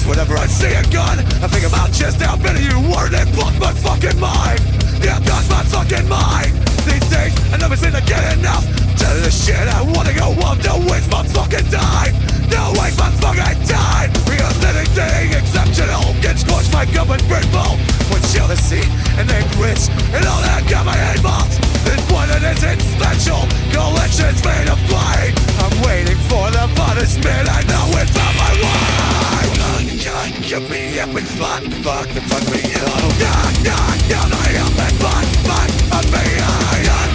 days whenever I see a gun I think about just how many you were That blows my fucking mind. Yeah, that's my fucking Give me up and fuck, fuck, fuck me up God, God, God, I am and fuck, fuck, fuck me up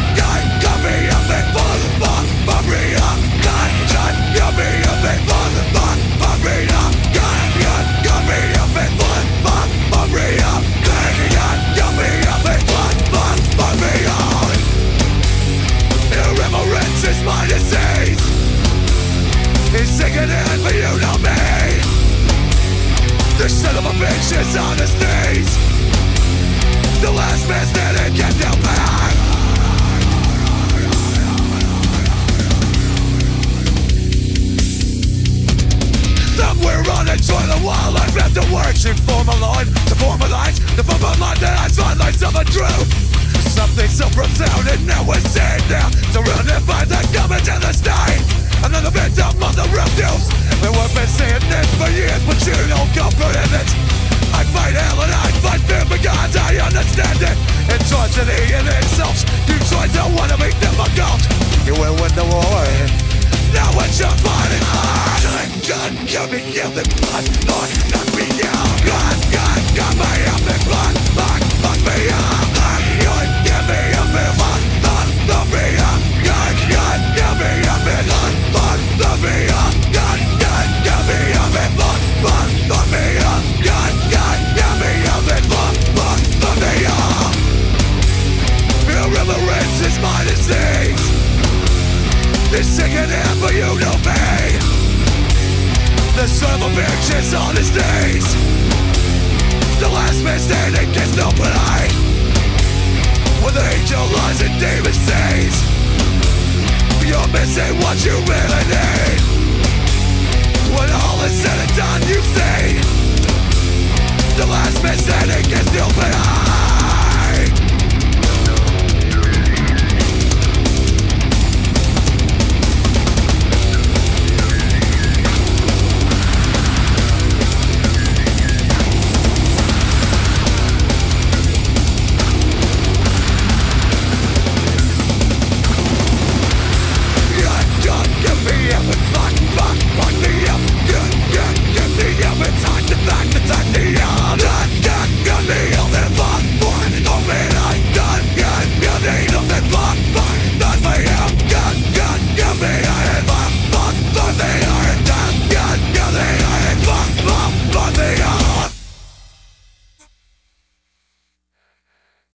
The son of a bitch is on his knees The last man standing can no back Somewhere on the toilet wall I've left the words to form a line To form a line, to form a line That I find of a truth. Something so profound and now we're seen now Surrounded by the government and the state Another victim of the refuse And we've been saying this for years But you don't comprehend it. I fight hell and I fight fear because I understand it. And tragedy in itself You try to want to make difficult You will win the war. Now it's your fighting hard God, give me it blood Lord, knock me down But you know me The son of a bitch is on his knees. The last man standing gets no play. When the angel lies and demon sees You're missing what you really need